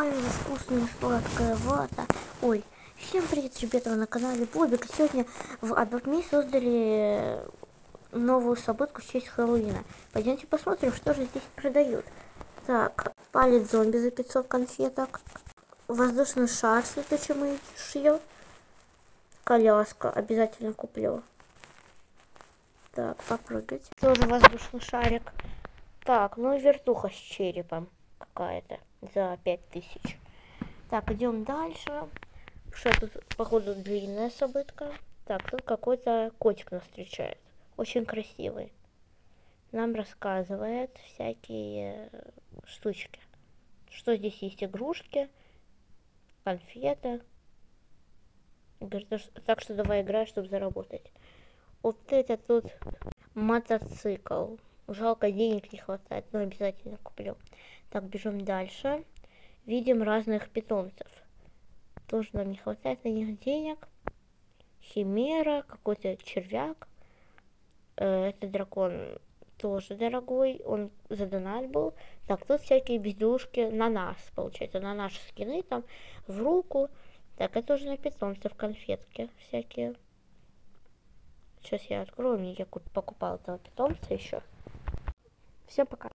Ай, вкусная сладкая вата. Ой, всем привет, ребята, на канале Бобик. Сегодня в Адбакме создали новую событку в честь Хэллоуина. Пойдемте посмотрим, что же здесь продают. Так, палец зомби за 500 конфеток. Воздушный шар с летучим шьет. Коляска обязательно куплю. Так, попрыгать. Тоже воздушный шарик. Так, ну и вертуха с черепом какая-то за 5000. Так, идем дальше. Что тут, походу, длинная событка. Так, тут какой-то котик нас встречает. Очень красивый. Нам рассказывает всякие штучки. Что здесь есть игрушки, конфеты. Говорит, так что давай играй, чтобы заработать. Вот это тут мотоцикл. Жалко, денег не хватает, но обязательно куплю. Так, бежим дальше. Видим разных питомцев. Тоже нам не хватает на них денег. Химера, какой-то червяк. Э, это дракон тоже дорогой. Он за донат был. Так, тут всякие безделушки на нас, получается. На наши скины там в руку. Так, это уже на питомцев конфетки всякие. Сейчас я открою, мне я покупал этого питомца еще. Всем пока.